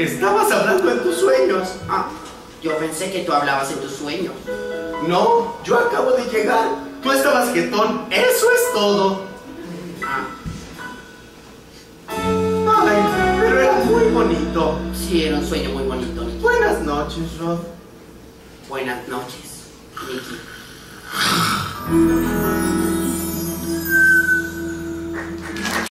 Estabas hablando en tus sueños. Ah, yo pensé que tú hablabas en tus sueños. No, yo acabo de llegar. Tú estabas jetón. Eso es todo. Ah. Ay, pero era muy bonito. Sí, era un sueño muy bonito, Buenas noches, Rod. Buenas noches, Nicky.